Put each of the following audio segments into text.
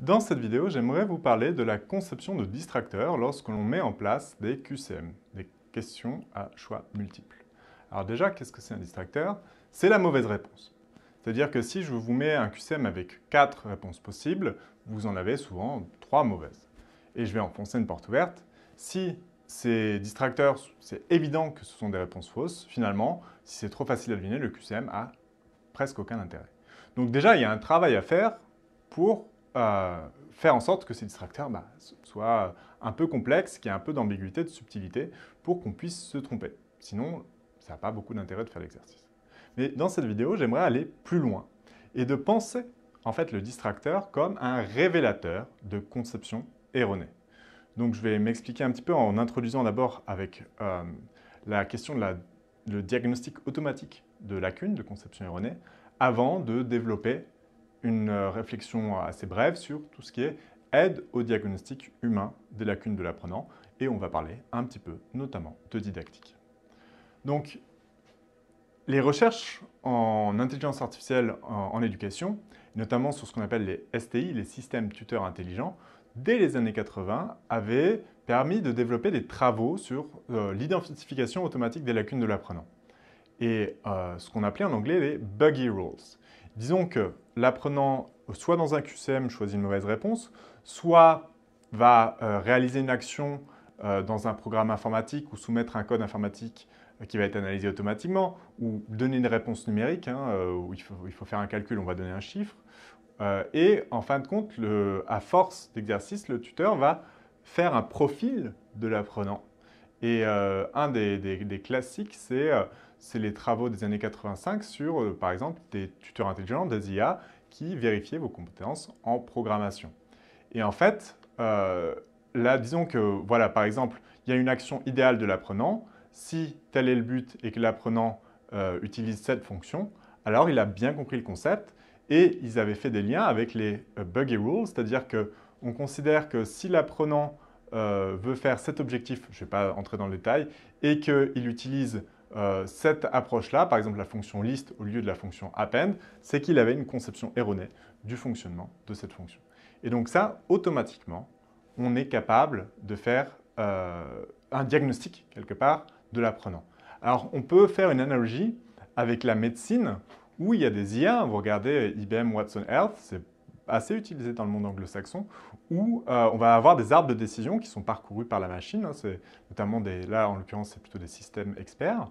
Dans cette vidéo, j'aimerais vous parler de la conception de distracteurs lorsque l'on met en place des QCM, des questions à choix multiples. Alors déjà, qu'est-ce que c'est un distracteur? C'est la mauvaise réponse. C'est-à-dire que si je vous mets un QCM avec quatre réponses possibles, vous en avez souvent trois mauvaises. Et je vais enfoncer une porte ouverte. Si ces distracteurs, c'est évident que ce sont des réponses fausses, finalement, si c'est trop facile à deviner, le QCM a presque aucun intérêt. Donc déjà, il y a un travail à faire pour euh, faire en sorte que ces distracteurs bah, soient un peu complexes, qu'il y ait un peu d'ambiguïté, de subtilité, pour qu'on puisse se tromper. Sinon, ça n'a pas beaucoup d'intérêt de faire l'exercice. Mais dans cette vidéo, j'aimerais aller plus loin et de penser en fait le distracteur comme un révélateur de conception erronée. Donc je vais m'expliquer un petit peu en introduisant d'abord avec euh, la question de le diagnostic automatique de lacunes de conception erronée, avant de développer une euh, réflexion assez brève sur tout ce qui est aide au diagnostic humain des lacunes de l'apprenant et on va parler un petit peu notamment de didactique. Donc, les recherches en intelligence artificielle en, éducation, notamment sur ce qu'on appelle les STI, les systèmes tuteurs intelligents, dès les années 80, avaient permis de développer des travaux sur euh, l'identification automatique des lacunes de l'apprenant. Et euh, ce qu'on appelait en anglais les buggy rules. Disons que l'apprenant, soit dans un QCM, choisit une mauvaise réponse, soit va euh, réaliser une action euh, dans un programme informatique ou soumettre un code informatique qui va être analysé automatiquement, ou donner une réponse numérique, hein, où il faut, faire un calcul, on va donner un chiffre. et en fin de compte, à force d'exercice, le tuteur va faire un profil de l'apprenant. Et un des classiques, c'est c'est les travaux des années 85 sur, euh, par exemple, des tuteurs intelligents, des IA, qui vérifiaient vos compétences en programmation. Et en fait, euh, là, disons que, voilà, par exemple, il y a une action idéale de l'apprenant. Si tel est le but et que l'apprenant euh, utilise cette fonction, alors il a bien compris le concept et ils avaient fait des liens avec les buggy rules, c'est-à-dire qu'on considère que si l'apprenant veut faire cet objectif, je ne vais pas entrer dans le détail, et qu'il utilise euh, cette approche-là, par exemple la fonction list au lieu de la fonction append, c'est qu'il avait une conception erronée du fonctionnement de cette fonction. Et donc ça, automatiquement, on est capable de faire euh, un diagnostic, quelque part, de l'apprenant. Alors, on peut faire une analogie avec la médecine, où il y a des IA, vous regardez IBM Watson Health, c'est assez utilisé dans le monde anglo-saxon, où euh, on va avoir des arbres de décision qui sont parcourus par la machine. Hein, c'est notamment des, là, en l'occurrence, c'est plutôt des systèmes experts.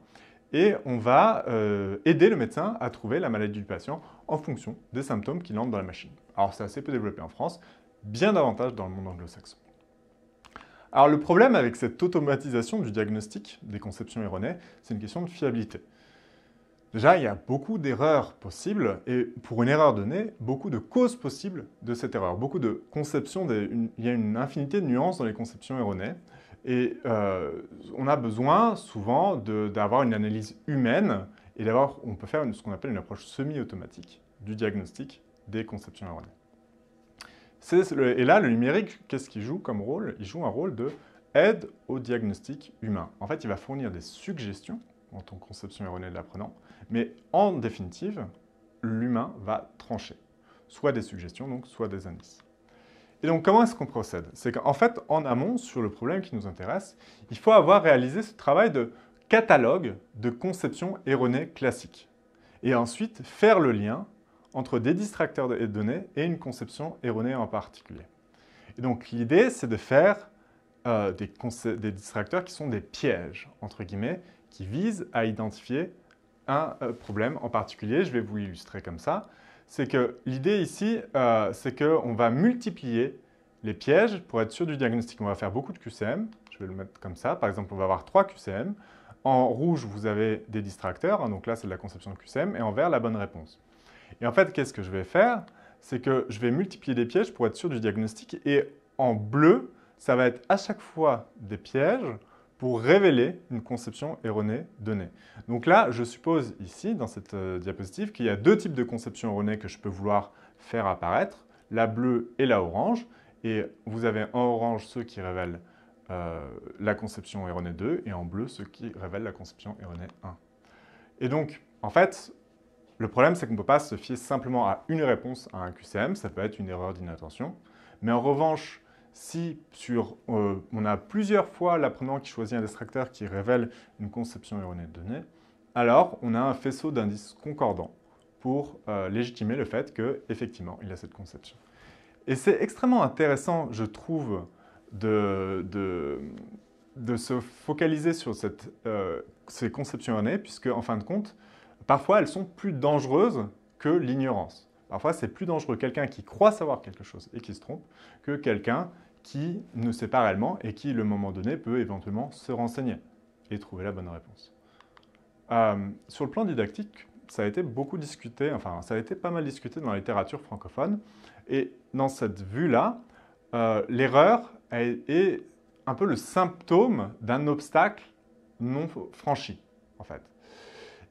Et on va euh, aider le médecin à trouver la maladie du patient en fonction des symptômes qu'il entre dans la machine. Alors, c'est assez peu développé en France, bien davantage dans le monde anglo-saxon. Alors, le problème avec cette automatisation du diagnostic des conceptions erronées, c'est une question de fiabilité. Déjà, il y a beaucoup d'erreurs possibles et pour une erreur donnée, beaucoup de causes possibles de cette erreur. Beaucoup de conceptions, il y a une infinité de nuances dans les conceptions erronées. Et euh, on a besoin souvent d'avoir une analyse humaine et d'avoir, on peut faire ce qu'on appelle une approche semi-automatique du diagnostic des conceptions erronées. et là, le numérique, qu'est-ce qu'il joue comme rôle? Il joue un rôle de aide au diagnostic humain. En fait, il va fournir des suggestions en tant que conception erronée de l'apprenant. Mais en définitive, l'humain va trancher, soit des suggestions, donc, soit des indices. Et donc, comment est-ce qu'on procède? C'est qu'en fait, en amont, sur le problème qui nous intéresse, il faut avoir réalisé ce travail de catalogue de conception erronée classique. Et ensuite, faire le lien entre des distracteurs de données et une conception erronée en particulier. Et donc, l'idée, c'est de faire euh, des, des distracteurs qui sont des pièges, entre guillemets, qui vise à identifier un euh, problème en particulier. Je vais vous l'illustrer comme ça. C'est que l'idée ici, euh, c'est qu'on va multiplier les pièges pour être sûr du diagnostic. On va faire beaucoup de QCM. Je vais le mettre comme ça. Par exemple, on va avoir trois QCM. En rouge, vous avez des distracteurs. Donc là, c'est de la conception de QCM. Et en vert, la bonne réponse. Et en fait, qu'est-ce que je vais faire? C'est que je vais multiplier les pièges pour être sûr du diagnostic. Et en bleu, ça va être à chaque fois des pièges pour révéler une conception erronée donnée. Donc là, je suppose ici, dans cette euh, diapositive, qu'il y a deux types de conceptions erronées que je peux vouloir faire apparaître, la bleue et la orange. Et vous avez en orange ceux qui révèlent euh, la conception erronée 2 et en bleu ceux qui révèlent la conception erronée 1. Et donc, en fait, le problème, c'est qu'on ne peut pas se fier simplement à une réponse à un QCM, ça peut être une erreur d'inattention. Mais en revanche, si sur, euh, on a plusieurs fois l'apprenant qui choisit un distracteur qui révèle une conception erronée de données, alors on a un faisceau d'indices concordants pour euh, légitimer le fait qu'effectivement, il a cette conception. Et c'est extrêmement intéressant, je trouve, de, se focaliser sur euh, ces conceptions erronées, puisque, en fin de compte, parfois, elles sont plus dangereuses que l'ignorance. Parfois, c'est plus dangereux quelqu'un qui croit savoir quelque chose et qui se trompe que quelqu'un qui ne sait pas réellement et qui, le moment donné, peut éventuellement se renseigner et trouver la bonne réponse. Euh, sur le plan didactique, ça a été beaucoup discuté, enfin, ça a été pas mal discuté dans la littérature francophone. Et dans cette vue-là, euh, l'erreur est un peu le symptôme d'un obstacle non franchi, en fait.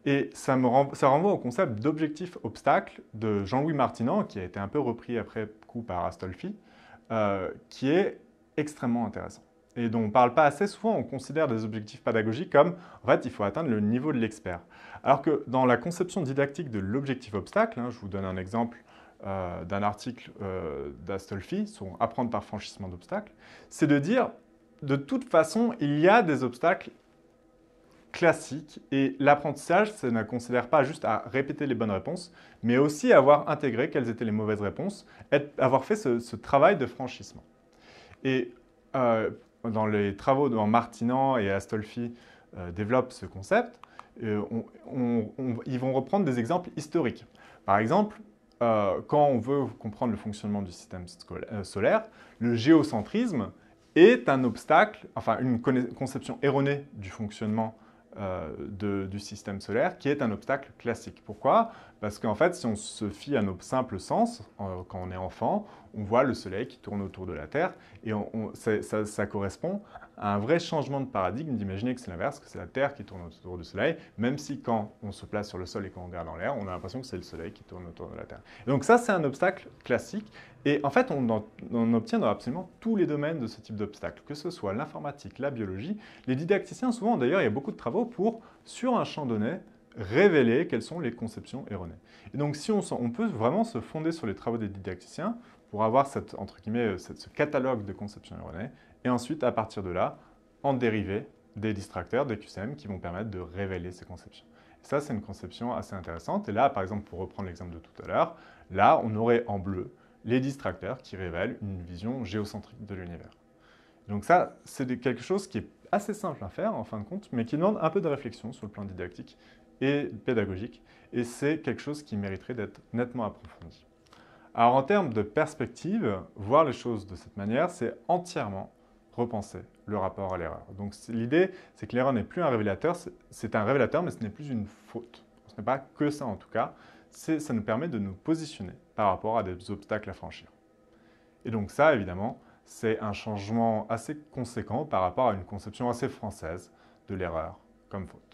Et ça, me renvoie au concept d'objectif-obstacle de Jean-Louis Martinan, qui a été un peu repris après coup par Astolfi, euh, qui est extrêmement intéressant et dont on ne parle pas assez souvent. On considère des objectifs pédagogiques comme, en fait, il faut atteindre le niveau de l'expert. Alors que dans la conception didactique de l'objectif obstacle, hein, je vous donne un exemple euh, d'un article euh, d'Astolfi sur apprendre par franchissement d'obstacles, c'est de dire, de toute façon, il y a des obstacles classiques et l'apprentissage, ça ne considère pas juste à répéter les bonnes réponses, mais aussi avoir intégré quelles étaient les mauvaises réponses, avoir fait ce, travail de franchissement. Et euh, dans les travaux dont Martinan et Astolfi euh, développent ce concept, euh, ils vont reprendre des exemples historiques. Par exemple, quand on veut comprendre le fonctionnement du système solaire, le géocentrisme est un obstacle, enfin une conception erronée du fonctionnement euh, du système solaire, qui est un obstacle classique. Pourquoi? Parce qu'en fait, si on se fie à nos simples sens, quand on est enfant, on voit le Soleil qui tourne autour de la Terre, et ça, correspond un vrai changement de paradigme d'imaginer que c'est l'inverse, que c'est la Terre qui tourne autour du Soleil, même si quand on se place sur le sol et qu'on regarde en l'air, on a l'impression que c'est le Soleil qui tourne autour de la Terre. donc ça, c'est un obstacle classique, et en fait, on, on obtient dans absolument tous les domaines de ce type d'obstacle, que ce soit l'informatique, la biologie. Les didacticiens, souvent d'ailleurs, il y a beaucoup de travaux pour, sur un champ donné, révéler quelles sont les conceptions erronées. Et donc, si on, peut vraiment se fonder sur les travaux des didacticiens pour avoir ce catalogue de conceptions erronées, et ensuite, à partir de là, en dériver des distracteurs, des QCM, qui vont permettre de révéler ces conceptions. Et ça, c'est une conception assez intéressante. Et là, par exemple, pour reprendre l'exemple de tout à l'heure, là, on aurait en bleu les distracteurs qui révèlent une vision géocentrique de l'univers. Donc ça, c'est quelque chose qui est assez simple à faire en fin de compte, mais qui demande un peu de réflexion sur le plan didactique et pédagogique, et c'est quelque chose qui mériterait d'être nettement approfondi. Alors en termes de perspective, voir les choses de cette manière, c'est entièrement repenser le rapport à l'erreur. Donc l'idée, c'est que l'erreur n'est plus un révélateur, c'est un révélateur, mais ce n'est plus une faute. Ce n'est pas que ça en tout cas, ça nous permet de nous positionner par rapport à des obstacles à franchir. Et donc ça, évidemment, c'est un changement assez conséquent par rapport à une conception assez française de l'erreur comme faute.